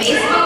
amazing.